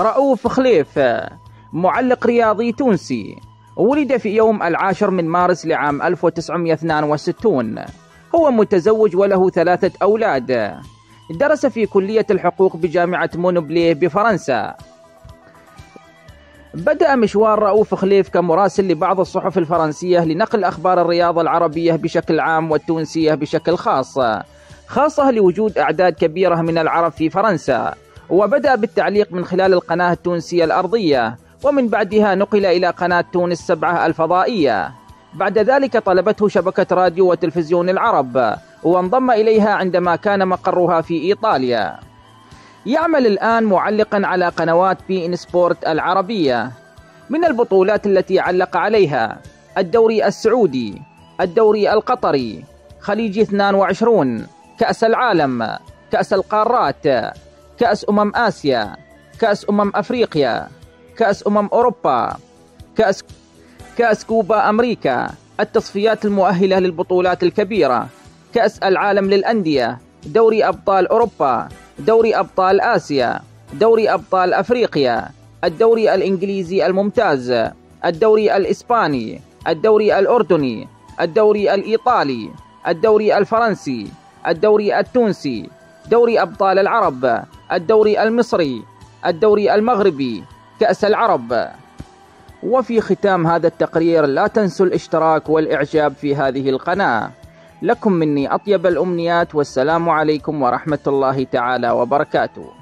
رؤوف خليف معلق رياضي تونسي ولد في يوم العاشر من مارس لعام 1962 هو متزوج وله ثلاثة أولاد. درس في كلية الحقوق بجامعة مونبليه بفرنسا. بدأ مشوار رؤوف خليف كمراسل لبعض الصحف الفرنسية لنقل أخبار الرياضة العربية بشكل عام والتونسية بشكل خاص خاصة لوجود أعداد كبيرة من العرب في فرنسا. وبدأ بالتعليق من خلال القناة التونسية الأرضية ومن بعدها نقل إلى قناة تونس سبعة الفضائية. بعد ذلك طلبته شبكة راديو وتلفزيون العرب وانضم إليها عندما كان مقرها في إيطاليا. يعمل الآن معلقا على قنوات بي إن سبورت العربية. من البطولات التي علق عليها الدوري السعودي الدوري القطري خليج 22 كأس العالم كأس القارات كأس أمم آسيا كأس أمم أفريقيا كأس أمم أوروبا كأس كأس كوبا أمريكا التصفيات المؤهلة للبطولات الكبيرة كأس العالم للأندية دوري أبطال أوروبا دوري أبطال آسيا دوري أبطال أفريقيا الدوري الإنجليزي الممتاز الدوري الإسباني الدوري الأردني الدوري الإيطالي الدوري الفرنسي الدوري التونسي دوري أبطال العرب. الدوري المصري الدوري المغربي كأس العرب. وفي ختام هذا التقرير لا تنسوا الاشتراك والإعجاب في هذه القناة. لكم مني أطيب الأمنيات والسلام عليكم ورحمة الله تعالى وبركاته.